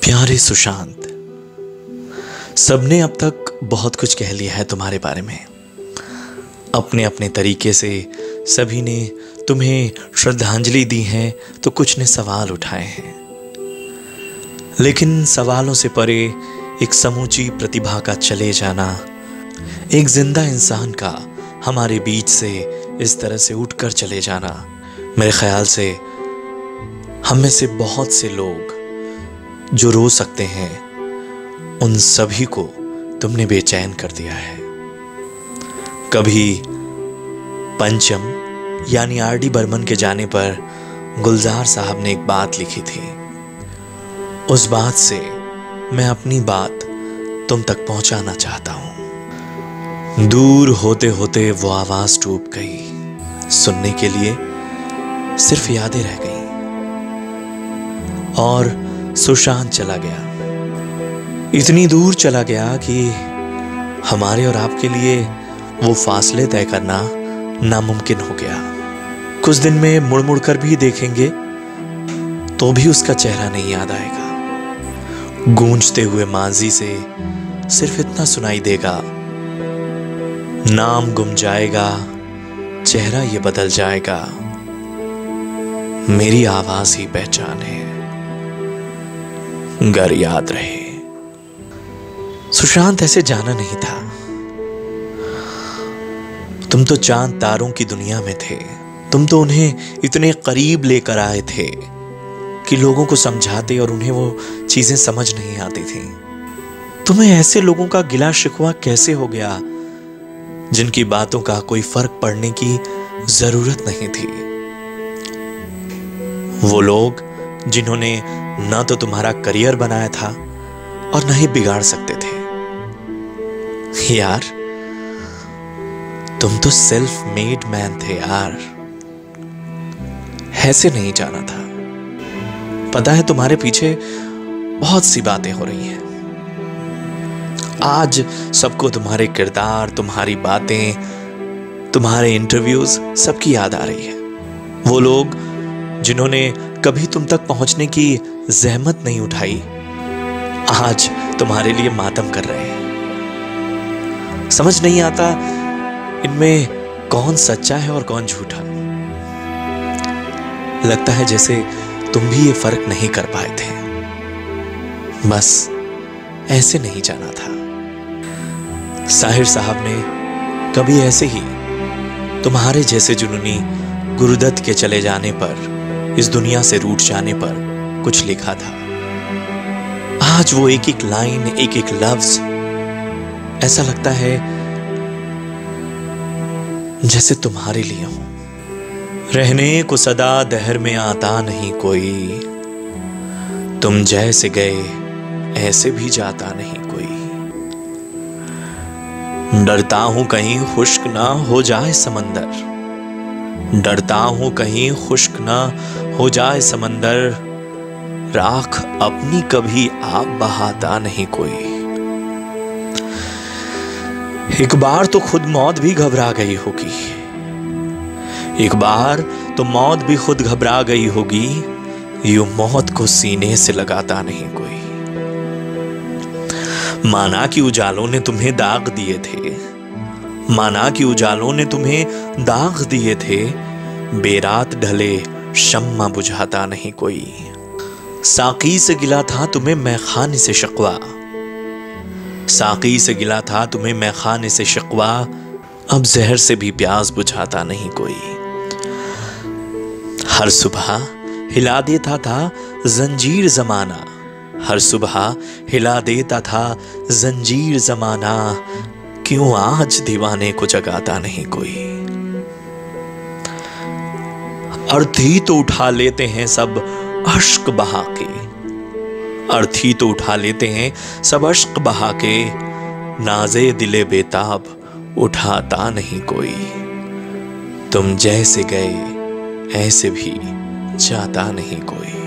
प्यारे सुशांत, सबने अब तक बहुत कुछ कह लिया है तुम्हारे बारे में। अपने अपने तरीके से सभी ने तुम्हें श्रद्धांजलि दी है तो कुछ ने सवाल उठाए हैं। लेकिन सवालों से परे एक समूची प्रतिभा का चले जाना, एक ज़िंदा इंसान का हमारे बीच से इस तरह से उठकर चले जाना मेरे ख्याल से, हम में से बहुत से लोग जो रो सकते हैं, उन सभी को तुमने बेचैन कर दिया है। कभी पंचम, यानी आर डी बर्मन के जाने पर गुलजार साहब ने एक बात लिखी थी। उस बात से मैं अपनी बात तुम तक पहुंचाना चाहता हूँ। दूर होते होते वो आवाज़ टूट गई। सुनने के लिए सिर्फ़ यादें रह गई। और सुशांत चला गया। इतनी दूर चला गया कि हमारे और आपके लिए वो फासले तय करना नामुमकिन हो गया। कुछ दिन में मुड़ मुड़ कर भी देखेंगे तो भी उसका चेहरा नहीं याद आएगा। गूंजते हुए माजी से सिर्फ़ इतना सुनाई देगा, नाम गुम जाएगा, चेहरा ये बदल जाएगा। मेरी आवाज़ ही पहचान है। घर याद रहे। सुशांत ऐसे जाना नहीं था। तुम तो चाँद तारों की दुनिया में थे। तुम तो उन्हें इतने करीब लेकर आए थे कि लोगों को समझाते और उन्हें वो चीज़ें समझ नहीं आती थी। तुम्हें ऐसे लोगों का गिला शिकवा कैसे हो गया, जिनकी बातों का कोई फ़र्क पड़ने की ज़रूरत नहीं थी? वो लोग जिन्होंने ना तो तुम्हारा करियर बनाया था और ना ही बिगाड़ सकते थे। यार, तुम तो सेल्फ मेड मैन थे यार। ऐसे नहीं जाना था। पता है तुम्हारे पीछे बहुत सी बातें हो रही हैं। आज सबको तुम्हारे किरदार, तुम्हारी बातें, तुम्हारे इंटरव्यूज़ सबकी याद आ रही है। वो लोग जिन्होंने कभी तुम तक पहुँचने की जहमत नहीं उठाई, आज तुम्हारे लिए मातम कर रहे हैं। समझ नहीं आता इनमें कौन सच्चा है और कौन झूठा। लगता है जैसे तुम भी ये फ़र्क नहीं कर पाए थे। बस ऐसे नहीं जाना था। साहिर साहब ने कभी ऐसे ही तुम्हारे जैसे जुनूनी गुरुदत्त के चले जाने पर इस दुनिया से रूठ जाने पर कुछ लिखा था। आज वो एक एक लाइन, एक एक लफ्ज, ऐसा लगता है जैसे तुम्हारे लिए हो। रहने को सदा दहर में आता नहीं कोई। तुम जैसे गए, ऐसे भी जाता नहीं कोई। डरता हूँ कहीं खुश्क ना हो जाए समंदर। डरता हूँ कहीं खुश्क ना हो जाए समंदर, राख अपनी कभी आप बहाता नहीं कोई। एक बार तो खुद मौत भी घबरा गई होगी। एक बार तो मौत भी खुद घबरा गई होगी, यू मौत को सीने से लगाता नहीं कोई। माना कि उजालों ने तुम्हें दाग दिए थे। माना कि उजालों ने तुम्हें दाग दिए थे। बेरात ढले शम्मा बुझाता नहीं कोई। साकी से गिला था तुम्हें मैं खाने से शक्वा। साकी से गिला था तुम्हें मैं खाने से शक्वा। अब जहर से भी प्यास बुझाता नहीं कोई। हर सुबह हिला देता था जंजीर जमाना। हर सुबह हिला देता था जंजीर जमाना। क्यों आज दीवाने को जगाता नहीं कोई? अर्थी तो उठा लेते हैं सब अश्क बहा के। अर्थी तो उठा लेते हैं सब अश्क बहा के। नाजे दिले बेताब उठाता नहीं कोई। तुम जैसे गए, ऐसे भी जाता नहीं कोई।